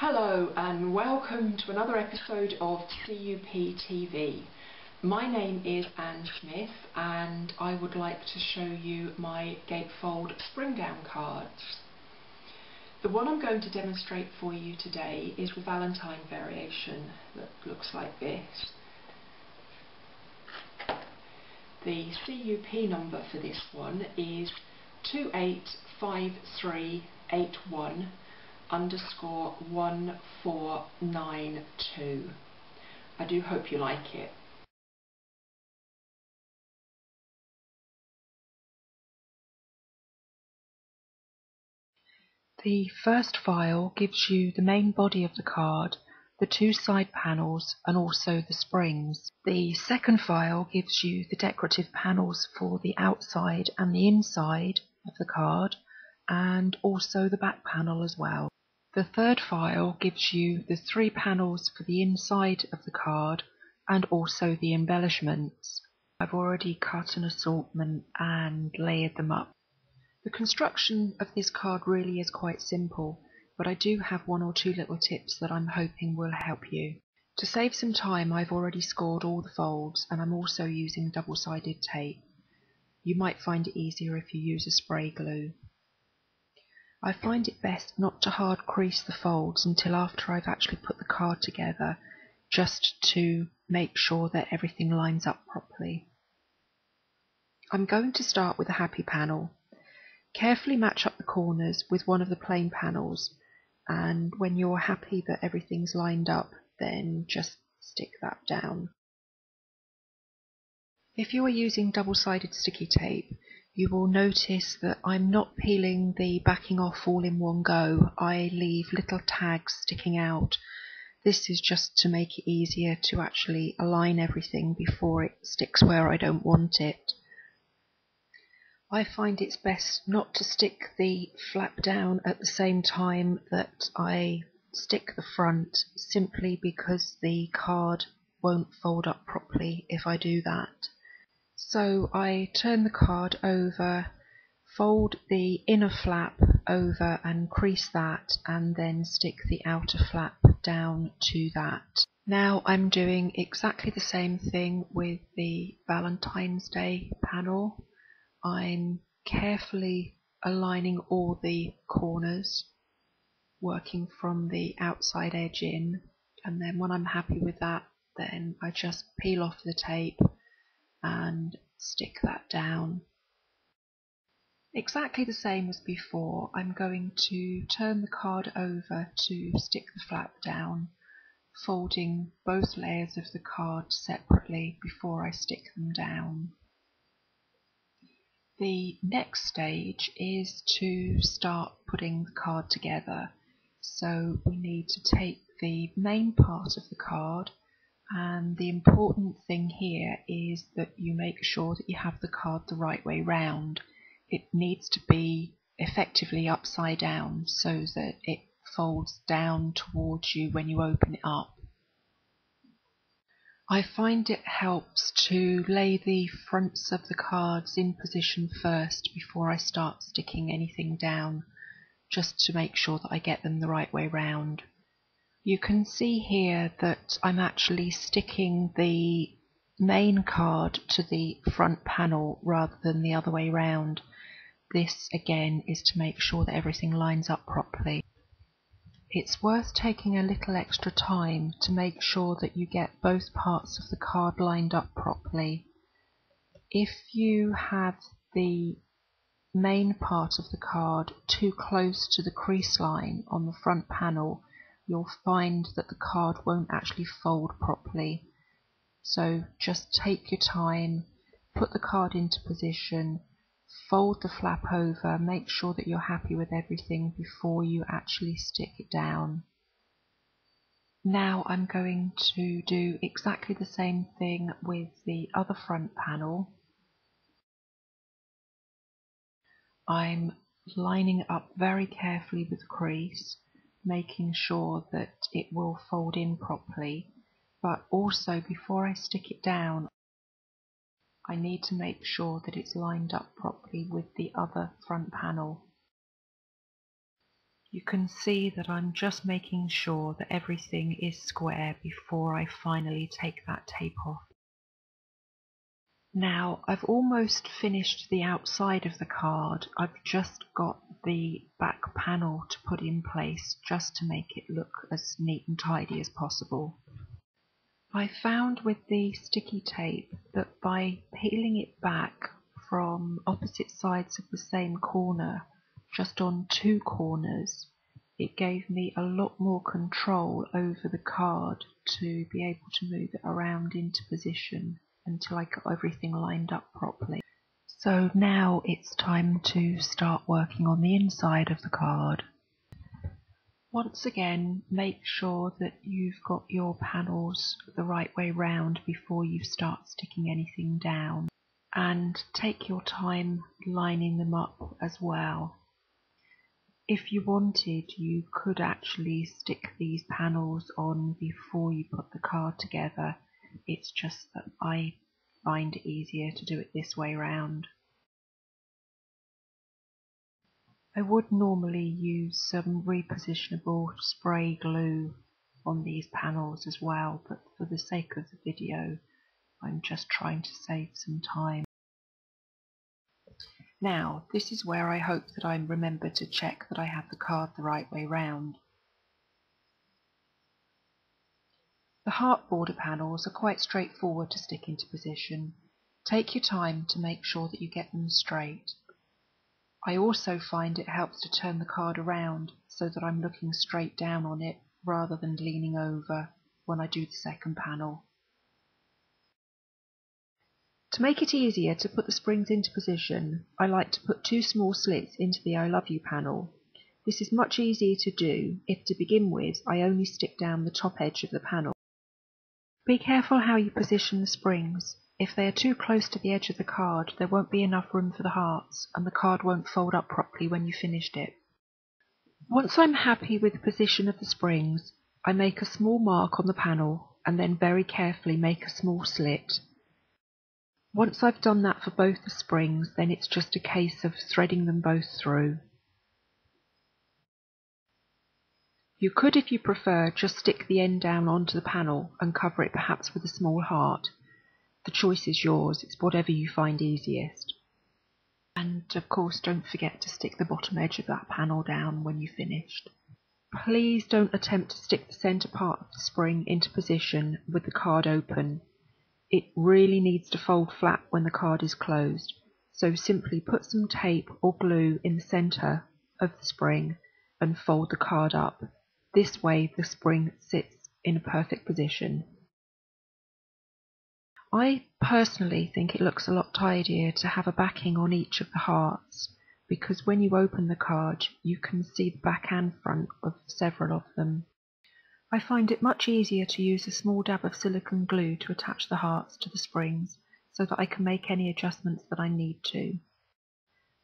Hello and welcome to another episode of CUP TV. My name is Ann Smith and I would like to show you my gatefold spring down cards. The one I'm going to demonstrate for you today is the Valentine variation that looks like this. The CUP number for this one is 285381 underscore 1492. I do hope you like it. The first file gives you the main body of the card, the two side panels and also the springs. The second file gives you the decorative panels for the outside and the inside of the card and also the back panel as well. The third file gives you the three panels for the inside of the card and also the embellishments. I've already cut an assortment and layered them up. The construction of this card really is quite simple, but I do have one or two little tips that I'm hoping will help you. To save some time, I've already scored all the folds and I'm also using double-sided tape. You might find it easier if you use a spray glue. I find it best not to hard crease the folds until after I've actually put the card together, just to make sure that everything lines up properly. I'm going to start with a happy panel. Carefully match up the corners with one of the plain panels and when you're happy that everything's lined up then just stick that down. If you are using double-sided sticky tape you will notice that I'm not peeling the backing off all in one go. I leave little tags sticking out. This is just to make it easier to actually align everything before it sticks where I don't want it. I find it's best not to stick the flap down at the same time that I stick the front simply because the card won't fold up properly if I do that. So I turn the card over, fold the inner flap over and crease that and then stick the outer flap down to that. Now I'm doing exactly the same thing with the Valentine's Day panel. I'm carefully aligning all the corners, working from the outside edge in, and then when I'm happy with that, then I just peel off the tape and stick that down. Exactly the same as before, I'm going to turn the card over to stick the flap down, folding both layers of the card separately before I stick them down. The next stage is to start putting the card together. So we need to take the main part of the card and the important thing here is that you make sure that you have the card the right way round. It needs to be effectively upside down so that it folds down towards you when you open it up. I find it helps to lay the fronts of the cards in position first before I start sticking anything down, just to make sure that I get them the right way round. You can see here that I'm actually sticking the main card to the front panel rather than the other way round. This again is to make sure that everything lines up properly. It's worth taking a little extra time to make sure that you get both parts of the card lined up properly. If you have the main part of the card too close to the crease line on the front panel, you'll find that the card won't actually fold properly. So just take your time, put the card into position, fold the flap over, make sure that you're happy with everything before you actually stick it down. Now I'm going to do exactly the same thing with the other front panel. I'm lining up very carefully with crease, making sure that it will fold in properly, but also before I stick it down, I need to make sure that it's lined up properly with the other front panel. You can see that I'm just making sure that everything is square before I finally take that tape off. Now I've almost finished the outside of the card. I've just got the back panel to put in place just to make it look as neat and tidy as possible. I found with the sticky tape that by peeling it back from opposite sides of the same corner, just on two corners, it gave me a lot more control over the card to be able to move it around into position until I got everything lined up properly. So now it's time to start working on the inside of the card. Once again, make sure that you've got your panels the right way round before you start sticking anything down. And take your time lining them up as well. If you wanted, you could actually stick these panels on before you put the card together it's just that I find it easier to do it this way round. I would normally use some repositionable spray glue on these panels as well, but for the sake of the video, I'm just trying to save some time. Now, this is where I hope that I remember to check that I have the card the right way round. The heart border panels are quite straightforward to stick into position. Take your time to make sure that you get them straight. I also find it helps to turn the card around so that I'm looking straight down on it rather than leaning over when I do the second panel. To make it easier to put the springs into position, I like to put two small slits into the I love you panel. This is much easier to do if to begin with I only stick down the top edge of the panel. Be careful how you position the springs. If they are too close to the edge of the card, there won't be enough room for the hearts, and the card won't fold up properly when you've finished it. Once I'm happy with the position of the springs, I make a small mark on the panel and then very carefully make a small slit. Once I've done that for both the springs, then it's just a case of threading them both through. You could, if you prefer, just stick the end down onto the panel and cover it perhaps with a small heart. The choice is yours, it's whatever you find easiest. And of course don't forget to stick the bottom edge of that panel down when you've finished. Please don't attempt to stick the centre part of the spring into position with the card open. It really needs to fold flat when the card is closed, so simply put some tape or glue in the centre of the spring and fold the card up. This way the spring sits in a perfect position. I personally think it looks a lot tidier to have a backing on each of the hearts because when you open the card you can see the back and front of several of them. I find it much easier to use a small dab of silicone glue to attach the hearts to the springs so that I can make any adjustments that I need to.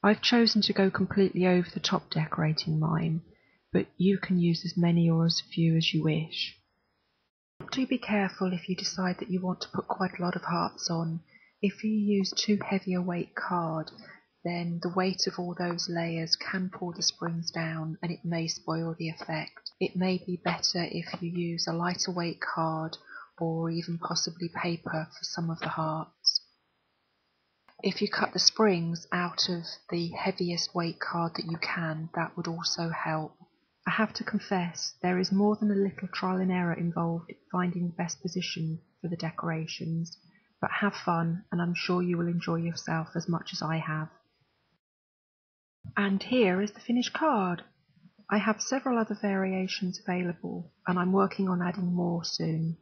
I've chosen to go completely over the top decorating mine but you can use as many or as few as you wish. Do be careful if you decide that you want to put quite a lot of hearts on. If you use too heavy a weight card, then the weight of all those layers can pull the springs down and it may spoil the effect. It may be better if you use a lighter weight card or even possibly paper for some of the hearts. If you cut the springs out of the heaviest weight card that you can, that would also help. I have to confess there is more than a little trial and error involved in finding the best position for the decorations, but have fun and I'm sure you will enjoy yourself as much as I have. And here is the finished card. I have several other variations available and I'm working on adding more soon.